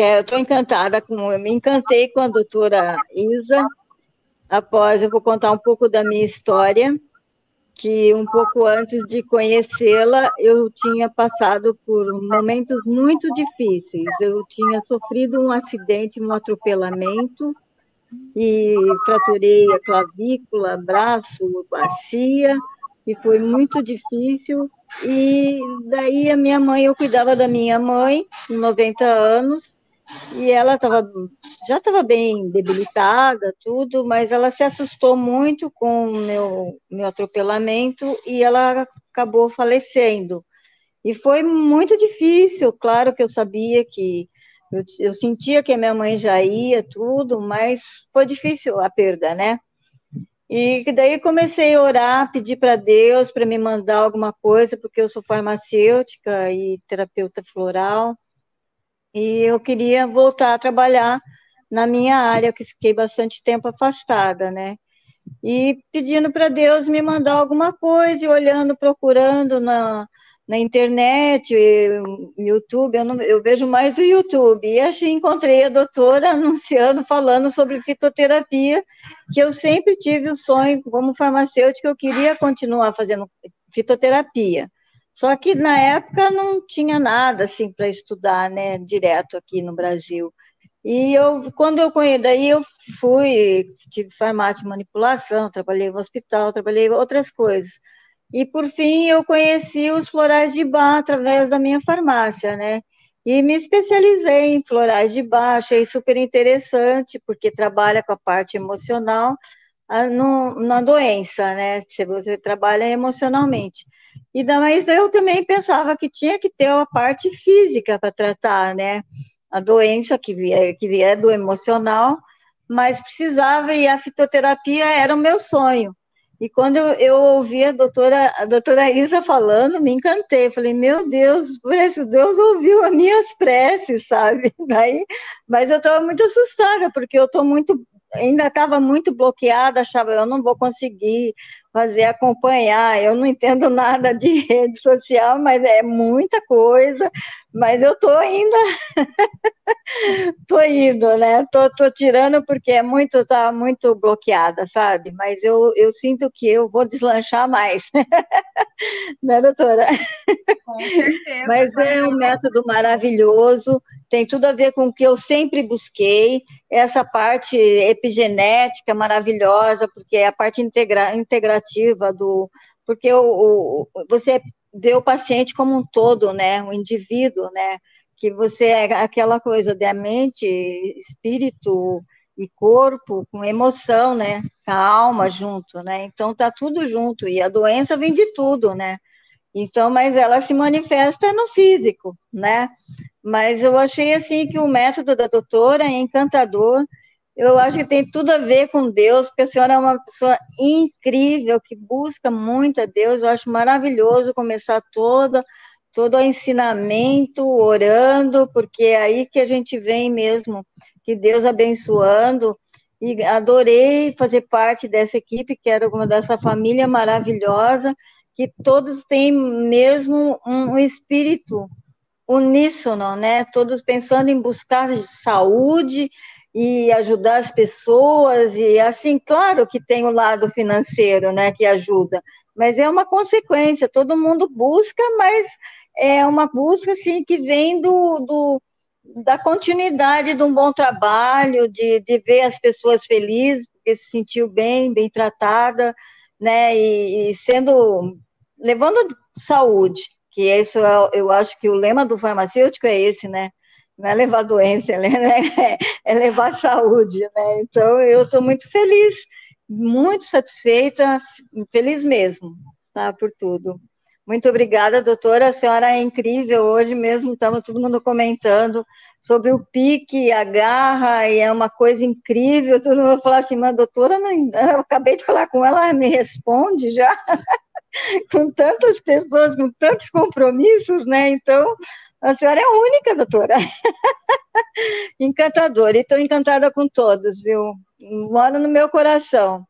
eu estou encantada com, eu me encantei com a doutora Isa. Após, eu vou contar um pouco da minha história, que um pouco antes de conhecê-la, eu tinha passado por momentos muito difíceis. Eu tinha sofrido um acidente, um atropelamento, e fraturei a clavícula, braço, bacia, e foi muito difícil. E daí a minha mãe, eu cuidava da minha mãe, com 90 anos, e ela tava, já estava bem debilitada, tudo, mas ela se assustou muito com o meu, meu atropelamento e ela acabou falecendo. E foi muito difícil, claro que eu sabia que eu, eu sentia que a minha mãe já ia, tudo, mas foi difícil a perda, né? E daí comecei a orar, pedir para Deus para me mandar alguma coisa, porque eu sou farmacêutica e terapeuta floral e eu queria voltar a trabalhar na minha área, que fiquei bastante tempo afastada, né? E pedindo para Deus me mandar alguma coisa, e olhando, procurando na, na internet, YouTube, eu, não, eu vejo mais o YouTube, e achei, encontrei a doutora anunciando, falando sobre fitoterapia, que eu sempre tive o sonho, como farmacêutica, eu queria continuar fazendo fitoterapia. Só que na época não tinha nada assim para estudar, né, direto aqui no Brasil. E eu, quando eu conheci, daí eu fui, tive farmácia de manipulação, trabalhei no hospital, trabalhei outras coisas. E por fim eu conheci os florais de bar através da minha farmácia, né? E me especializei em florais de bar, achei super interessante, porque trabalha com a parte emocional a, no, na doença, né? Se você trabalha emocionalmente. E mas eu também pensava que tinha que ter uma parte física para tratar, né? A doença que vier, que vier do emocional, mas precisava e a fitoterapia era o meu sonho. E quando eu, eu ouvi a doutora, a doutora Isa falando, me encantei. Falei, meu Deus, parece Deus ouviu as minhas preces, sabe? Daí, mas eu estava muito assustada, porque eu estou muito ainda estava muito bloqueada, achava eu não vou conseguir fazer acompanhar. Eu não entendo nada de rede social, mas é muita coisa. Mas eu tô ainda, tô indo, né? Tô, tô tirando porque é muito, tá muito bloqueada, sabe? Mas eu, eu sinto que eu vou deslanchar mais, né, doutora? Com certeza. Mas é um método maravilhoso, tem tudo a ver com o que eu sempre busquei, essa parte epigenética maravilhosa, porque é a parte integra, integrativa do. Porque o, o, você vê o paciente como um todo, né? O indivíduo, né? Que você é aquela coisa da mente, espírito e corpo com emoção, né? A alma junto, né? Então tá tudo junto e a doença vem de tudo, né? Então, mas ela se manifesta no físico, né? Mas eu achei assim que o método da doutora é encantador. Eu acho que tem tudo a ver com Deus, porque a senhora é uma pessoa incrível, que busca muito a Deus. Eu acho maravilhoso começar toda, todo o ensinamento orando, porque é aí que a gente vem mesmo, que Deus abençoando. E adorei fazer parte dessa equipe, que era uma dessa família maravilhosa, que todos têm mesmo um espírito uníssono, né? Todos pensando em buscar saúde e ajudar as pessoas e assim, claro que tem o lado financeiro, né, que ajuda, mas é uma consequência. Todo mundo busca, mas é uma busca assim que vem do, do da continuidade de um bom trabalho, de, de ver as pessoas felizes, porque se sentiu bem, bem tratada, né, e, e sendo levando saúde que isso é, eu acho que o lema do farmacêutico é esse, né? Não é levar doença, né? é levar saúde, né? Então, eu estou muito feliz, muito satisfeita, feliz mesmo, tá? Por tudo. Muito obrigada, doutora. A senhora é incrível. Hoje mesmo estamos todo mundo comentando sobre o pique, a garra, e é uma coisa incrível. Todo mundo fala assim, mas doutora, não... eu acabei de falar com ela, ela me responde já. com tantas pessoas, com tantos compromissos, né? Então, a senhora é única, doutora. Encantadora, e estou encantada com todos, viu? Mora no meu coração.